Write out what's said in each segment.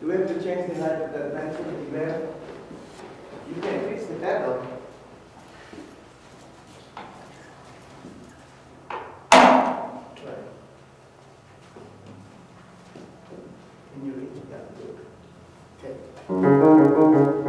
Do we have to change the light, the light to the glare? You can fix the. Right. Can you read? that book? Okay.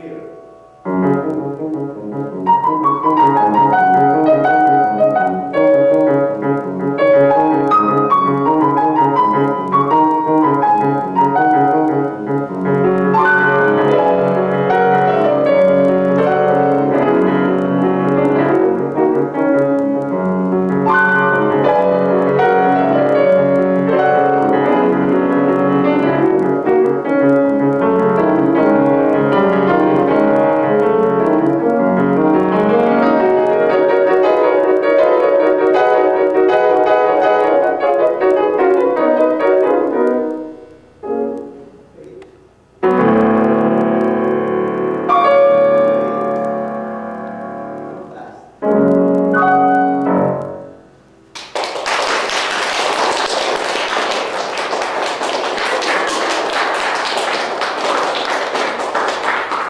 inteira.